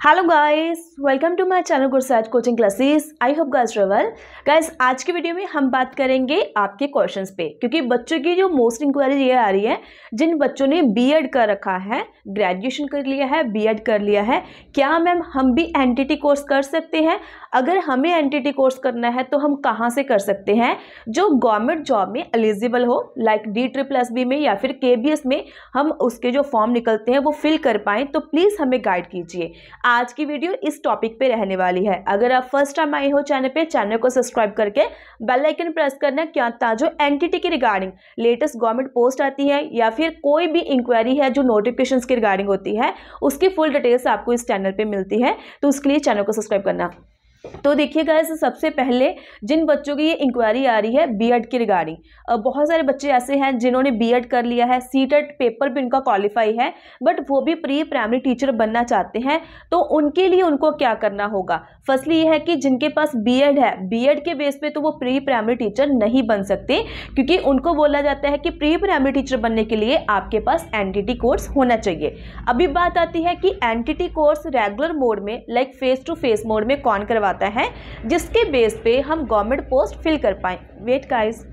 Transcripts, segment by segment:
Hello guys welcome to my channel Gursaj coaching classes I hope guys travel guys आज की video में हम बात करेंगे आपके क्वेश्चंस पे, क्योंकि बच्चों की जो मोस्ट इंक्वायरी ये आ रही है, जिन बच्चों ने बीएड कर रखा है ग्रेजुएशन कर लिया है बीएड कर लिया है, क्या मैम हम भी एनटीटी कोर्स कर सकते हैं? अगर हमें एनटीटी कोर्स करना है तो हम कहाँ से कर सकते हैं? जो गवर्नमेंट जॉब में एलिजिबल हो like D triple S B में या फिर के बी एस में, हम उसके जो फॉर्म निकलते हैं, वो फिल कर पाएँ तो प्लीज़ हमें गाइड कीजिए। आज की वीडियो इस टॉपिक पे रहने वाली है। अगर आप फ़र्स्ट टाइम आए हो चैनल पे चैनल को सब्सक्राइब करके बेल आइकन प्रेस करना क्या था जो एनटीटी की रिगार्डिंग लेटेस्ट गवर्नमेंट पोस्ट आती है या फिर कोई भी इंक्वायरी है जो नोटिफिकेशन की रिगार्डिंग होती है, उसकी फुल डिटेल्स आपको इस चैनल पर मिलती है। तो उसके लिए चैनल को सब्सक्राइब करना। तो देखिए गाइस सबसे पहले जिन बच्चों की ये इंक्वायरी आ रही है बीएड की रिगार्डिंग बहुत सारे बच्चे ऐसे हैं जिन्होंने बीएड कर लिया है सीटेट पेपर भी उनका क्वालिफाई है बट वो भी प्री प्राइमरी टीचर बनना चाहते हैं तो उनके लिए उनको क्या करना होगा? फर्स्टली ये है कि जिनके पास बीएड है बीएड के बेस पे तो वो प्री प्राइमरी टीचर नहीं बन सकते, क्योंकि उनको बोला जाता है कि प्री प्राइमरी टीचर बनने के लिए आपके पास एनटीटी कोर्स होना चाहिए। अभी बात आती है कि एनटीटी कोर्स रेगुलर मोड में like face to face mode में कौन करवाता है जिसके बेस पे हम गवर्नमेंट पोस्ट फिल कर पाए। वेट गाइस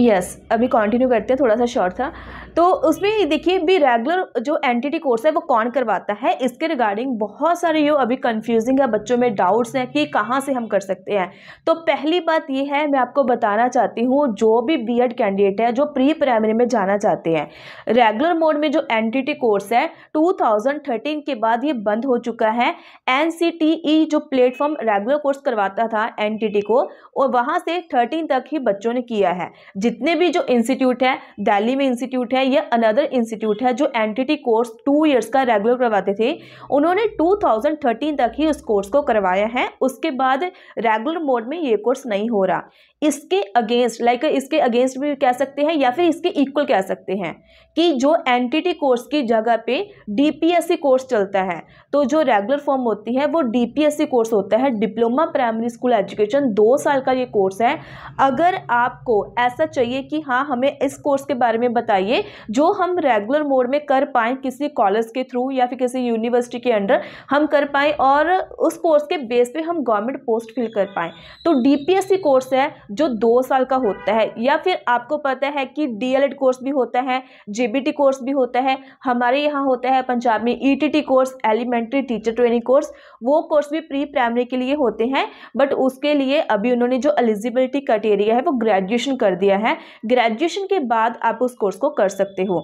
यस yes, अभी कंटिन्यू करते हैं थोड़ा सा शॉर्ट था। तो उसमें देखिए, भी रेगुलर जो एनटीटी कोर्स है, वो कौन करवाता है? इसके रिगार्डिंग बहुत सारे यो अभी कंफ्यूजिंग है, बच्चों में डाउट्स हैं कि कहाँ से हम कर सकते हैं। तो पहली बात ये है, मैं आपको बताना चाहती हूँ, जो भी बीएड कैंडिडेट है, जो प्री प्राइमरी में जाना चाहते हैं रेगुलर मोड में जो एनटीटी कोर्स है टू के बाद ये बंद हो चुका है। एन e जो प्लेटफॉर्म रेगुलर कोर्स करवाता था एनटीटी को और वहाँ से थर्टीन तक ही बच्चों ने किया है। जितने भी जो इंस्टीट्यूट है दिल्ली में इंस्टीट्यूट है या अनदर इंस्टीट्यूट है जो एंटिटी कोर्स टू इयर्स का रेगुलर करवाते थे। उन्होंने 2013 तक ही उस कोर्स को करवाया है। उसके बाद रेगुलर मोड में ये कोर्स नहीं हो रहा। इसके अगेंस्ट लाइक इसके अगेंस्ट भी कह सकते हैं या फिर इसके इक्वल कह सकते हैं कि जो एनटीटी कोर्स की जगह पे डीपीएससी कोर्स चलता है तो जो रेगुलर फॉर्म होती है, वो डीपीएससी कोर्स होता है। डिप्लोमा प्राइमरी स्कूल एजुकेशन दो साल का ये कोर्स है। अगर आपको ऐसा चाहिए कि हाँ हमें इस कोर्स के बारे में बताइए जो हम रेगुलर मोड में कर पाएँ किसी कॉलेज के थ्रू या फिर किसी यूनिवर्सिटी के अंडर हम कर पाएँ और उस कोर्स के बेस पे हम गवर्नमेंट पोस्ट फिल कर पाएँ। तो डी कोर्स है, जो दो साल का होता है, या फिर आपको पता है कि डी कोर्स भी होता है जे कोर्स भी होता है, हमारे यहाँ होता है पंजाब में E course elementary teacher training course वो कोर्स भी प्री प्राइमरी के लिए होते हैं बट उसके लिए अभी उन्होंने जो एलिजिबिलिटी क्राइटेरिया है, वो ग्रेजुएशन कर दिया है। ग्रेजुएशन के बाद आप उस कोर्स को कर सकते हो।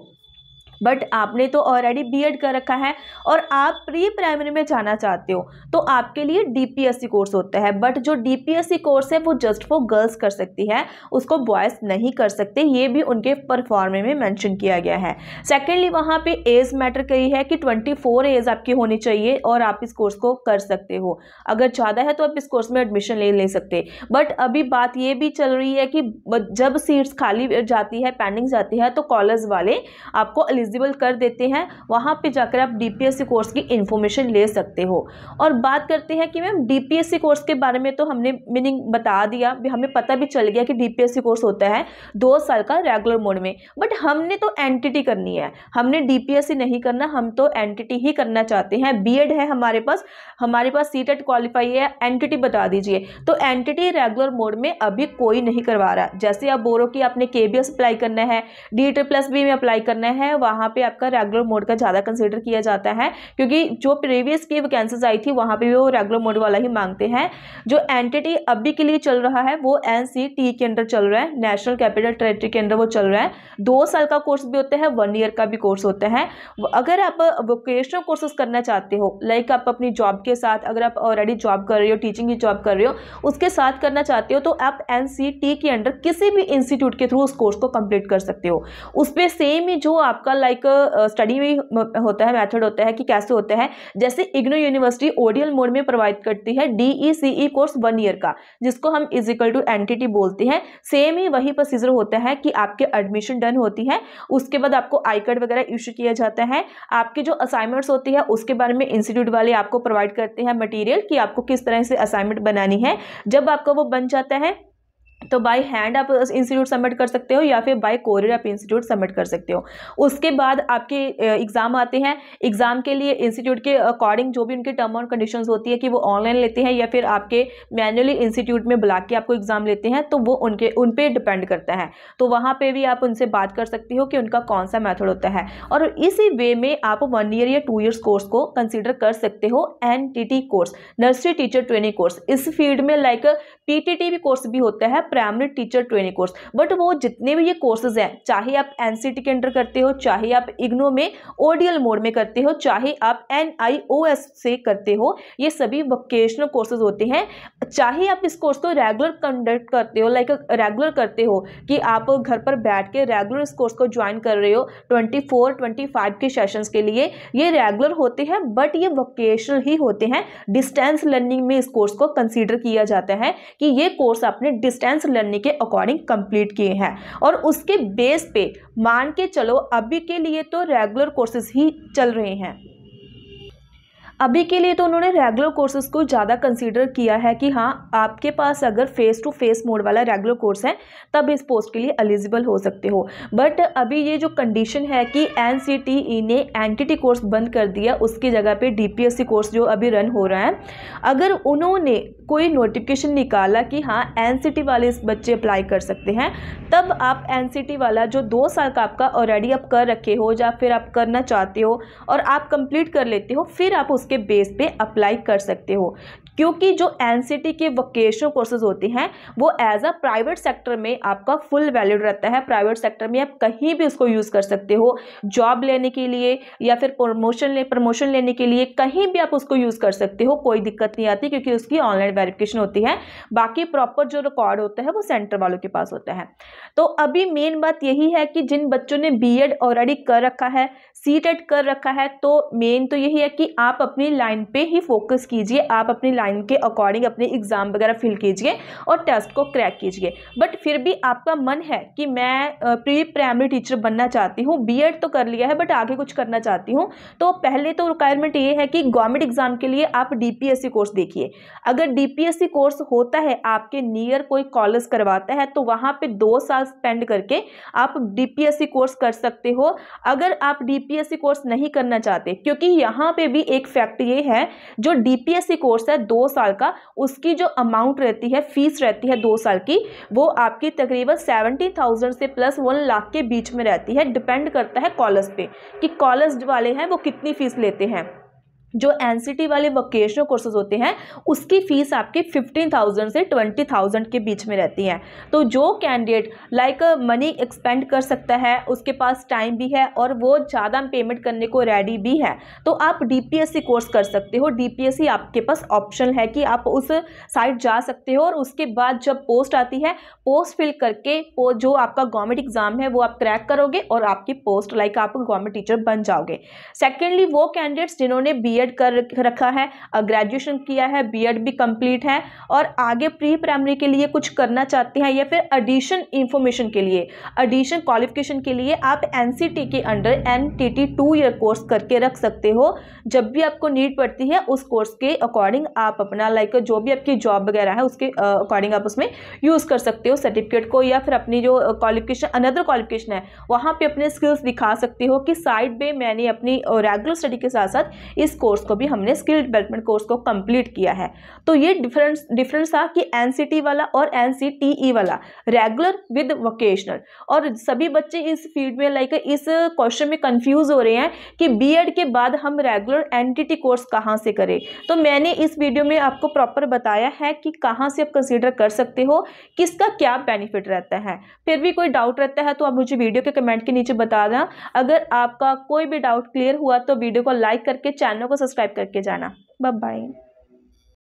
बट आपने तो ऑलरेडी बीएड कर रखा है और आप प्री प्राइमरी में जाना चाहते हो तो आपके लिए डीपीएससी कोर्स होता है। बट जो डीपीएससी कोर्स है, वो जस्ट फॉर गर्ल्स कर सकती है, उसको बॉयज़ नहीं कर सकते, ये भी उनके परफॉर्मे में मैंशन किया गया है। सेकेंडली वहाँ पर एज मैटर करी है कि ट्वेंटी एज आपकी होनी चाहिए और आप इस कोर्स को कर सकते हो। अगर ज़्यादा है तो आप इस कोर्स में एडमिशन ले ले सकते। बट अभी बात ये भी चल रही है कि जब सीट्स खाली जाती है पेंडिंग जाती है तो कॉलेज वाले आपको एलिजिबल कर देते हैं, वहाँ पे जाकर आप डीपीएससी कोर्स की इन्फॉर्मेशन ले सकते हो। और बात करते हैं कि मैम डीपीएससी कोर्स के बारे में तो हमने मीनिंग बता दिया हमें पता भी चल गया कि डीपीएससी कोर्स होता है दो साल का रेगुलर मोड में। बट हमने तो एंटिटी करनी है। हमने डीपीएससी नहीं करना, हम तो एंटिटी ही करना चाहते हैं। बी है हमारे पास हमारे पास सी टेट क्वालिफाई है एंटिटी बता दीजिए। तो एंटिटी रेगुलर मोड में अभी कोई नहीं करवा रहा। जैसे आप बोलो कि आपने के बी अप्लाई करना है डी ट्रिप्लस बी में अप्लाई करना है, वहाँ पे आपका रेगुलर मोड का ज़्यादा कंसिडर किया जाता है, क्योंकि जो प्रीवियस की वैकेंसीज आई थी, वहाँ पे भी वो रेगुलर मोड वाला ही मांगते हैं। जो एंटिटी अभी के लिए चल रहा है, वो एनसीटी के अंडर चल रहा है नेशनल कैपिटल टेरेटरी के अंदर वो चल रहा है। दो साल का कोर्स भी होता है वन ईयर का भी कोर्स होता है। अगर आप वोकेशनल कोर्सेज करना चाहते हो लाइक आप अपनी जॉब के साथ, अगर आप ऑलरेडी जॉब कर रहे हो टीचिंग की जॉब कर रहे हो, उसके साथ करना चाहते हो तो आप एन के अंडर किसी भी इंस्टीट्यूट के थ्रू उस कोर्स को कंप्लीट कर सकते हो। उस पर सेम ही जो आपका लाइक स्टडी भी होता है मेथड होता है कि कैसे होता है। जैसे इग्नो यूनिवर्सिटी ओडियल मोड में प्रोवाइड करती है डी कोर्स वन ईयर का, जिसको हम इजिकल टू एंटिटी बोलते हैं। सेम ही वही प्रोसीजर होता है कि आपके एडमिशन डन होती है, उसके बाद आपको आई कार्ड वगैरह इशू किया जाता है। आपकी जो असाइनमेंट्स होती है, उसके बारे में इंस्टीट्यूट वाले आपको प्रोवाइड करते हैं मटीरियल कि आपको किस तरह से असाइनमेंट बनानी है। जब आपका वो बन जाता है तो बाय हैंड आप इंस्टीट्यूट सबमिट कर सकते हो या फिर बाय कोरियर आप इंस्टीट्यूट सबमिट कर सकते हो। उसके बाद आपके एग्ज़ाम आते हैं। एग्ज़ाम के लिए इंस्टीट्यूट के अकॉर्डिंग जो भी उनके टर्म और कंडीशंस होती है कि वो ऑनलाइन लेते हैं या फिर आपके मैनुअली इंस्टीट्यूट में बुला के आपको एग्ज़ाम लेते हैं तो वो उनके, उन पर डिपेंड करता है। तो वहाँ पर भी आप उनसे बात कर सकती हो कि उनका कौन सा मैथड होता है। और इसी वे में आप वन ईयर या टू ईयर्स कोर्स को कंसिडर कर सकते हो NTT course nursery teacher training course इस फ़ील्ड में लाइक पीटीटी भी कोर्स भी होता है primary teacher training course but वो जितने भी ये कोर्सेज हैं, चाहे आप एनसीटी के अंडर करते हो, चाहे आप इग्नो में ओडीएल मोड में करते हो, चाहे आप एनआईओएस से करते हो, ये सभी वोकेशनल कोर्सेज होते हैं। चाहे आप इस कोर्स को रेगुलर कंडक्ट करते हो लाइक रेगुलर करते हो, कि आप घर पर बैठ के रेगुलर इस कोर्स को ज्वाइन कर रहे हो ट्वेंटी फोर ट्वेंटी फाइव के सेशंस के लिए, ये रेगुलर होते हैं बट ये वोकेशनल ही होते हैं। डिस्टेंस लर्निंग में इस कोर्स को कंसीडर किया जाता है, कि ये कोर्स आपने डिस्टेंस लर्निंग के अकॉर्डिंग कंप्लीट किए हैं। और उसके बेस पे मान के चलो, अभी के लिए तो रेगुलर कोर्सेज ही चल रहे हैं। अभी के लिए तो उन्होंने रेगुलर कोर्सेज को ज़्यादा कंसीडर किया है कि हाँ आपके पास अगर फेस टू फेस मोड वाला रेगुलर कोर्स है, तब इस पोस्ट के लिए एलिजिबल हो सकते हो। बट अभी ये जो कंडीशन है कि एन e ने एंटिटी कोर्स बंद कर दिया, उसकी जगह पे डी कोर्स जो अभी रन हो रहा है, अगर उन्होंने कोई नोटिफिकेशन निकाला कि हाँ एन वाले इस बच्चे अप्लाई कर सकते हैं, तब आप एनसीटी वाला जो दो साल का आपका ऑलरेडी आप कर रखे हो, या फिर आप करना चाहते हो और आप कंप्लीट कर लेते हो, फिर आप उसके बेस पे अप्लाई कर सकते हो। क्योंकि जो एनसीटी के वोकेशनल कोर्सेज होते हैं, वो एज अ प्राइवेट सेक्टर में आपका फुल वैलिड रहता है। प्राइवेट सेक्टर में आप कहीं भी उसको यूज़ कर सकते हो। जॉब लेने के लिए या फिर प्रमोशन ले प्रमोशन लेने के लिए कहीं भी आप उसको यूज़ कर सकते हो। कोई दिक्कत नहीं आती क्योंकि उसकी ऑनलाइन वेरिफिकेशन होती है। बाकी प्रॉपर जो रिकॉर्ड होता है, वो सेंटर वालों के पास होता है। तो अभी मेन बात यही है कि जिन बच्चों ने बी ऑलरेडी कर रखा है सी कर रखा है तो मेन तो यही है कि आप अपनी लाइन पे ही फोकस कीजिए। आप अपनी लाइन के अकॉर्डिंग अपने एग्ज़ाम वगैरह फिल कीजिए और टेस्ट को क्रैक कीजिए। बट फिर भी आपका मन है कि मैं प्री प्राइमरी टीचर बनना चाहती हूँ बी तो कर लिया है बट आगे कुछ करना चाहती हूँ तो पहले तो रिक्वायरमेंट ये है कि गवर्नमेंट एग्ज़ाम के लिए आप डी कोर्स देखिए। अगर डी कोर्स होता है, आपके नियर कोई कॉलेज करवाता है तो वहाँ पर दो साल स्पेंड करके आप डीपीएससी कोर्स कर सकते हो। अगर आप डी कोर्स नहीं करना चाहते, क्योंकि यहाँ पे भी एक फैक्ट ये है, जो डी कोर्स है दो साल का, उसकी जो अमाउंट रहती है फ़ीस रहती है दो साल की, वो आपकी तकरीबन सेवेंटी थाउज़ेंड से प्लस वन लाख के बीच में रहती है डिपेंड करता है कॉलेज पे कि कॉलेज वाले हैं, वो कितनी फ़ीस लेते हैं। जो एनसीटी वाले वोकेशनल कोर्सेज होते हैं, उसकी फ़ीस आपकी फिफ्टीन थाउज़ेंड से ट्वेंटी थाउज़ेंड के बीच में रहती है। तो जो कैंडिडेट लाइक मनी एक्सपेंड कर सकता है, उसके पास टाइम भी है और वो ज़्यादा पेमेंट करने को रेडी भी है तो आप डी कोर्स कर सकते हो। डी आपके पास ऑप्शन है कि आप उस साइट जा सकते हो और उसके बाद जब पोस्ट आती है पोस्ट फिल करके जो आपका गवर्नमेंट एग्ज़ाम है, वो आप क्रैक करोगे और आपकी पोस्ट लाइक आप गवर्नमेंट टीचर बन जाओगे। सेकेंडली वो कैंडिडेट्स जिन्होंने बी बीएड कर रखा है ग्रेजुएशन किया है बीएड भी कंप्लीट है और आगे प्री प्राइमरी के लिए कुछ करना चाहते हैं या फिर एडिशन इंफॉर्मेशन के लिए एडिशन क्वालिफिकेशन के लिए आप एनसीटी के under NTT two year course करके रख सकते हो। जब भी आपको नीड पड़ती है, उस कोर्स के अकॉर्डिंग आप अपना लाइक जो भी आपकी जॉब वगैरह है, उसके अकॉर्डिंग आप उसमें यूज़ कर सकते हो सर्टिफिकेट को या फिर अपनी जो क्वालिफिकेशन अनदर क्वालिफिकेशन है, वहाँ पे अपने स्किल्स दिखा सकते हो कि साइड पे मैंने अपनी रेगुलर स्टडी के साथ साथ इस कोर्स को भी हमने स्किल डेवलपमेंट कोर्स को कंप्लीट किया है। तो ये डिफरेंस डिफरेंस था कि एन वाला और एन e वाला रेगुलर विद वोकेशनल और सभी बच्चे इस फ़ील्ड में लाइक इस क्वेश्चन में कंफ्यूज हो रहे हैं कि बीएड के बाद हम रेगुलर एनटीटी कोर्स कहाँ से करें। तो मैंने इस वीडियो में आपको प्रॉपर बताया है कि कहाँ से आप कंसिडर कर सकते हो, किसका क्या बेनिफिट रहता है। फिर भी कोई डाउट रहता है तो आप मुझे वीडियो के कमेंट के नीचे बता दें अगर आपका कोई भी डाउट क्लियर हुआ तो वीडियो को लाइक करके चैनल सब्सक्राइब करके जाना। बाय